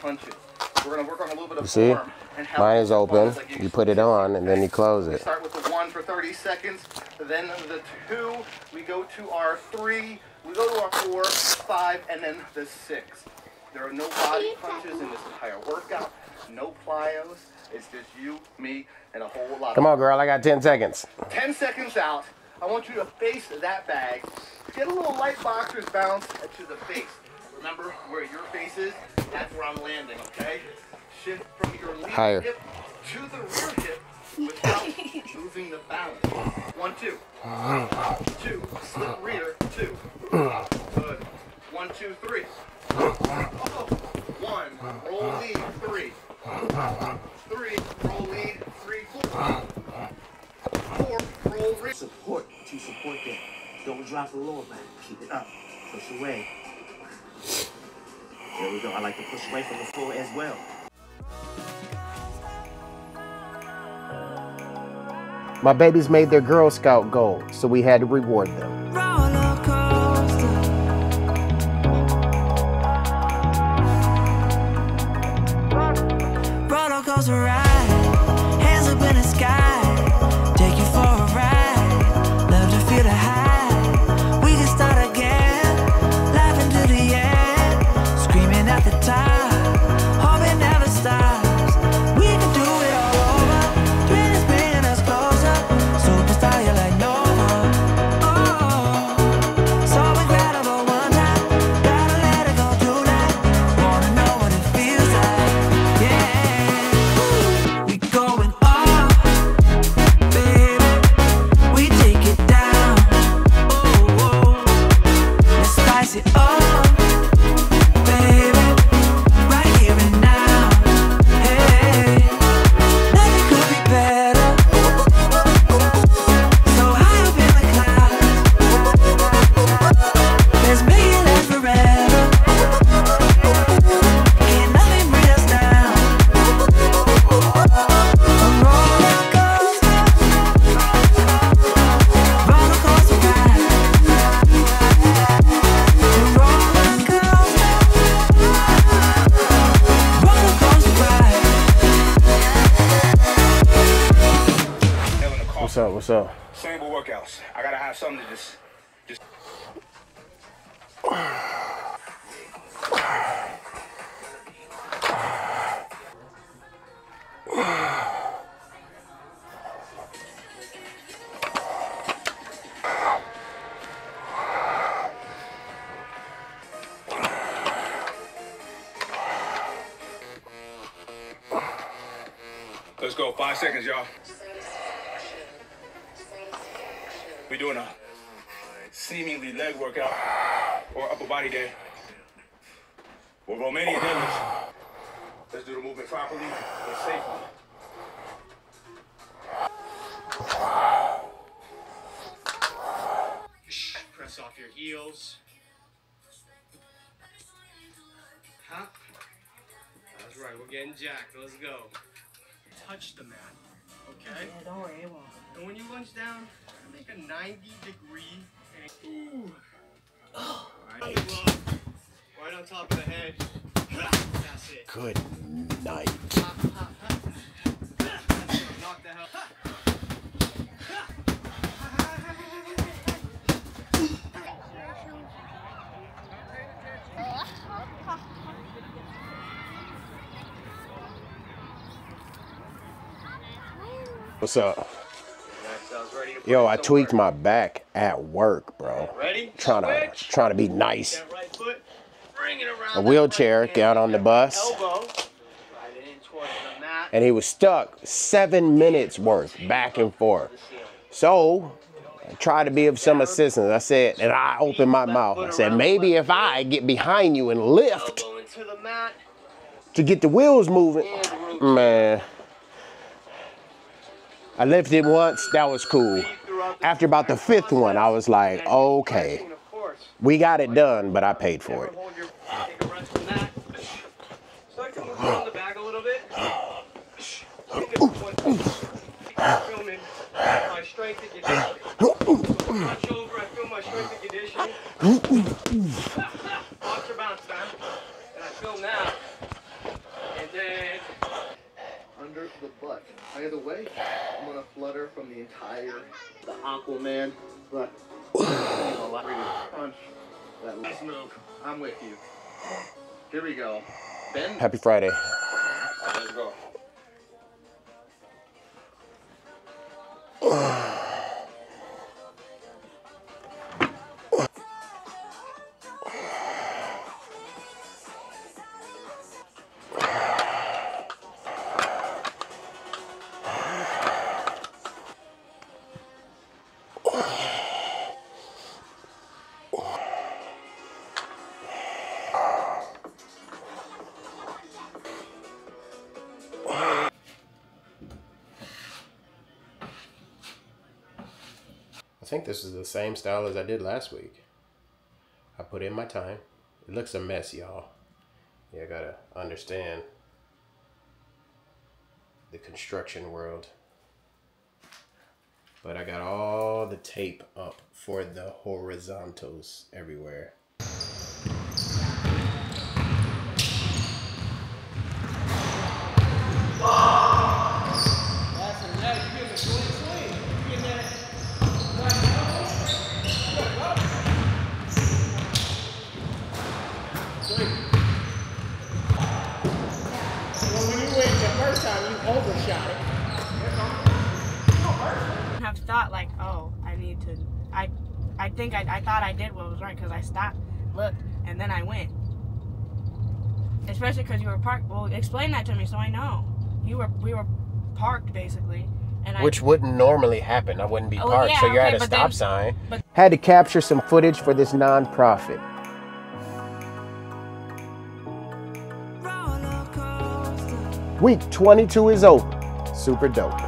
punches. We're gonna work on a little bit of See? form Mine is open. like You put it on and then you close we it. start with the one for 30 seconds, then the two, we go to our three, we go to our four, five, and then the six. There are no body punches in this entire workout, no plyos. It's just you, me, and a whole lot Come of on, girl. I got 10 seconds. 10 seconds out. I want you to face that bag. Get a little light boxer's bounce to the face. Remember where your face is? That's where I'm landing, okay? Shift from your lead Higher. hip to the rear hip without moving the balance. One, two. Two. Slip rear. Two. Good. One, two, three. Oh. One. Roll lead. Three. Three. Roll lead. Three. Four. Four. Roll lead. Support to support that. Don't drop the lower back. Keep it up. Push away. There we go. I like to push away from the floor as well. My babies made their Girl Scout goal, so we had to reward them. roller coaster. What's up? With workouts. I gotta have something to just, just. Let's go. Five seconds, y'all. We're doing a seemingly leg workout or upper body day. Or Romanian deadlifts. Let's do the movement properly and safely. Press off your heels. Huh? That's right, we're getting jacked. Let's go. Touch the mat. Okay? Yeah, don't worry, it won't. When you lunge down, make a 90 degree. Ooh. Oh. You up. Right on top of the head. That's it. Good night. Knock the hell. What's up? Yo, I tweaked my back at work, bro. Ready? Trying to trying to be nice. Right foot. Bring it around. A wheelchair, right get on the bus. Elbow. Right it in towards the mat. And he was stuck seven minutes worth back and forth. So I tried to be of some assistance. I said, and I opened my mouth. I said, maybe if I get behind you and lift Elbow into the mat. to get the wheels moving, man. I lifted once, that was cool. After about the fifth one, I was like, okay, we got it done, but I paid for it. hold your, take a rest from that. Start to move around the bag a little bit. Think of what- Filming my strength and conditioning. So touch over, I feel my strength and conditioning. Watch your bounce down. And I film now. the butt. Either way, I'm gonna flutter from the entire the Aquaman, but you know, like, punch that last move. I'm with you. Here we go. Bend. Happy Friday. Let's go. think this is the same style as I did last week. I put in my time. It looks a mess, y'all. Yeah, I gotta understand the construction world. But I got all the tape up for the horizontals everywhere. when you went the first time, you overshot it. have thought like, oh, I need to. I, I think I, I thought I did what was right because I stopped, looked, and then I went. Especially because you were parked. Well, explain that to me so I know. You were we were parked basically, and I. Which wouldn't normally happen. I wouldn't be Oh, parked, yeah, so you're okay, at a stop then- sign. but- Had to capture some footage for this nonprofit. Week 22 is over. Super dope.